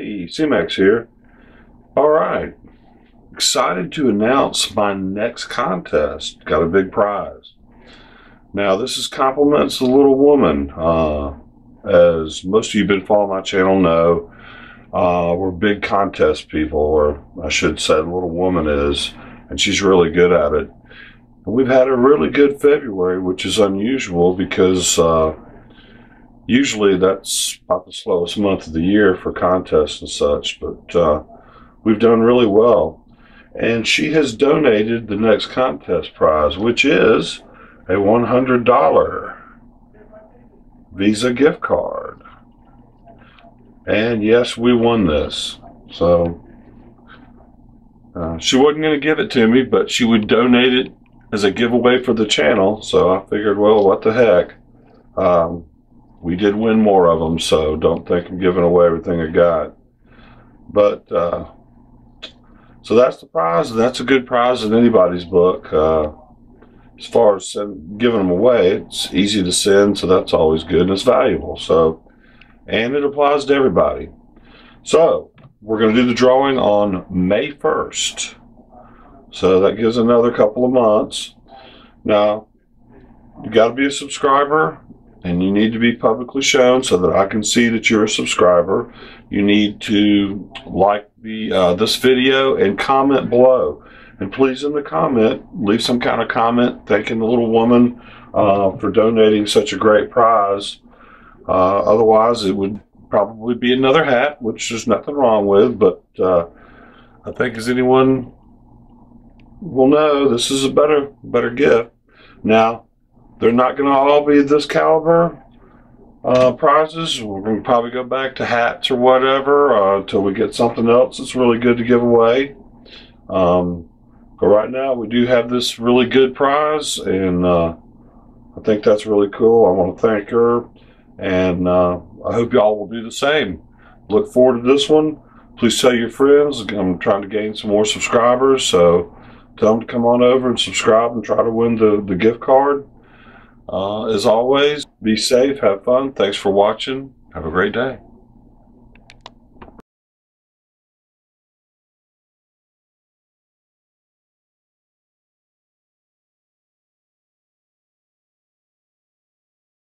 Hey, CMAX here. All right. Excited to announce my next contest. Got a big prize. Now, this is Compliments the Little Woman. Uh, as most of you have been following my channel know, uh, we're big contest people, or I should say, the little woman is, and she's really good at it. And we've had a really good February, which is unusual because uh, usually that's about the slowest month of the year for contests and such, but uh, we've done really well. And she has donated the next contest prize, which is a $100 Visa gift card. And yes, we won this. So uh, she wasn't going to give it to me, but she would donate it as a giveaway for the channel. So I figured, well, what the heck. Um, we did win more of them, so don't think I'm giving away everything I got. But uh, so that's the prize, and that's a good prize in anybody's book. Uh, as far as send, giving them away, it's easy to send, so that's always good and it's valuable. So, and it applies to everybody. So we're going to do the drawing on May 1st. So that gives another couple of months. Now, you got to be a subscriber and you need to be publicly shown so that I can see that you're a subscriber. You need to like the uh, this video and comment below. And please, in the comment, leave some kind of comment thanking the little woman uh, for donating such a great prize. Uh, otherwise, it would probably be another hat, which there's nothing wrong with. But uh, I think as anyone will know, this is a better better gift. Now, they're not going to all be this caliber uh, prizes. We're going to probably go back to hats or whatever uh, until we get something else that's really good to give away. Um, but right now, we do have this really good prize, and uh, I think that's really cool. I want to thank her, and uh, I hope y'all will do the same. Look forward to this one. Please tell your friends. I'm trying to gain some more subscribers, so tell them to come on over and subscribe and try to win the, the gift card. Uh, as always, be safe, have fun. Thanks for watching. Have a great day.